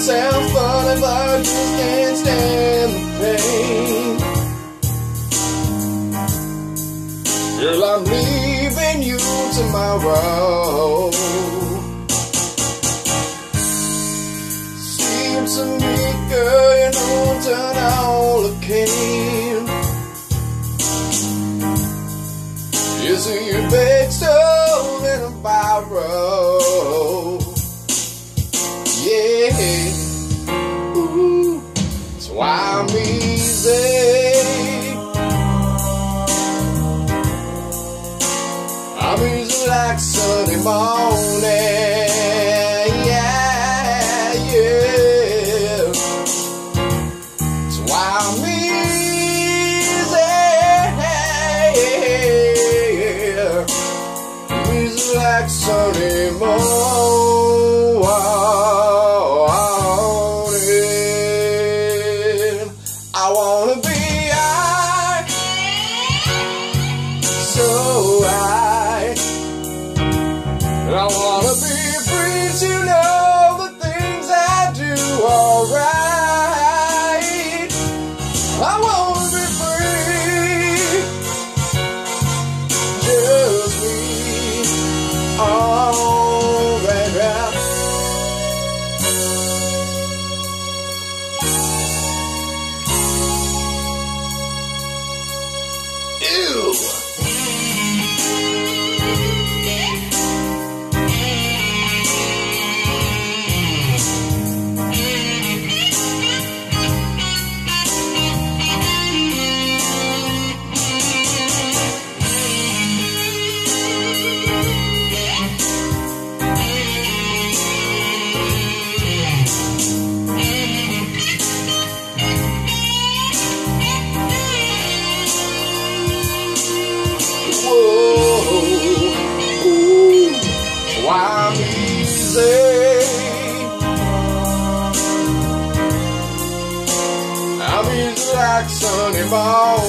sounds funny, but I just can't stand the pain. Girl, I'm leaving you tomorrow. Seems to me, girl, you know, turn all cane. You see, you big stone in a borrow. I'm like Sunday morning. Yeah, yeah. That's why I'm easy. Easy like Sunday morning. I wanna be I'm easy